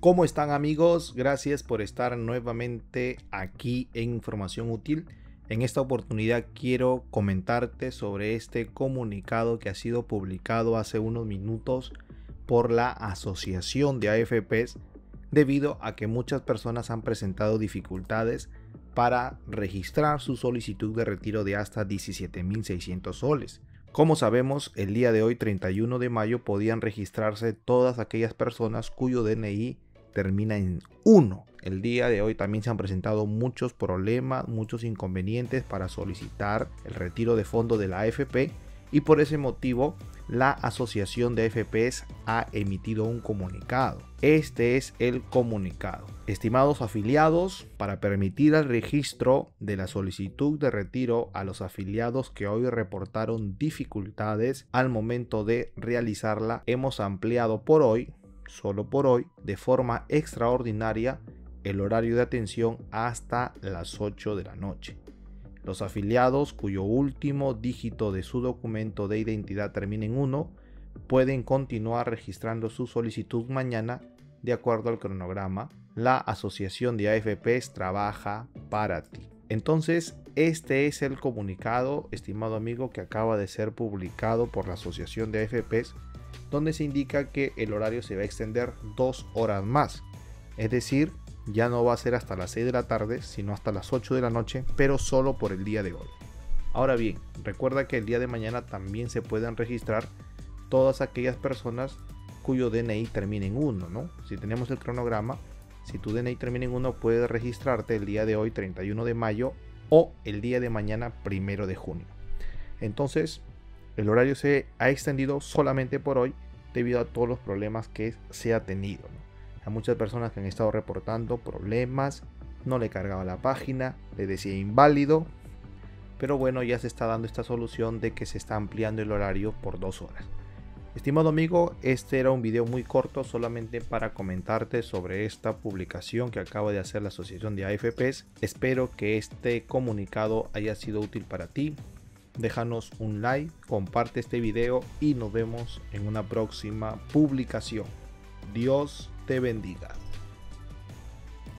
¿Cómo están amigos? Gracias por estar nuevamente aquí en Información Útil. En esta oportunidad quiero comentarte sobre este comunicado que ha sido publicado hace unos minutos por la Asociación de AFPs debido a que muchas personas han presentado dificultades para registrar su solicitud de retiro de hasta 17.600 soles. Como sabemos, el día de hoy, 31 de mayo, podían registrarse todas aquellas personas cuyo DNI termina en 1. El día de hoy también se han presentado muchos problemas, muchos inconvenientes para solicitar el retiro de fondo de la AFP y por ese motivo la Asociación de AFPs ha emitido un comunicado. Este es el comunicado. Estimados afiliados, para permitir el registro de la solicitud de retiro a los afiliados que hoy reportaron dificultades al momento de realizarla, hemos ampliado por hoy solo por hoy, de forma extraordinaria, el horario de atención hasta las 8 de la noche. Los afiliados cuyo último dígito de su documento de identidad termine en 1 pueden continuar registrando su solicitud mañana de acuerdo al cronograma. La Asociación de AFPs trabaja para ti. Entonces, este es el comunicado, estimado amigo, que acaba de ser publicado por la Asociación de AFPs donde se indica que el horario se va a extender dos horas más. Es decir, ya no va a ser hasta las 6 de la tarde, sino hasta las 8 de la noche, pero solo por el día de hoy. Ahora bien, recuerda que el día de mañana también se pueden registrar todas aquellas personas cuyo DNI termine en 1, ¿no? Si tenemos el cronograma, si tu DNI termina en 1, puedes registrarte el día de hoy, 31 de mayo, o el día de mañana, 1 de junio. Entonces, el horario se ha extendido solamente por hoy debido a todos los problemas que se ha tenido. Hay muchas personas que han estado reportando problemas, no le cargaba la página, le decía inválido, pero bueno, ya se está dando esta solución de que se está ampliando el horario por dos horas. Estimado amigo, este era un video muy corto solamente para comentarte sobre esta publicación que acaba de hacer la Asociación de AFPs. Espero que este comunicado haya sido útil para ti déjanos un like, comparte este video y nos vemos en una próxima publicación. Dios te bendiga.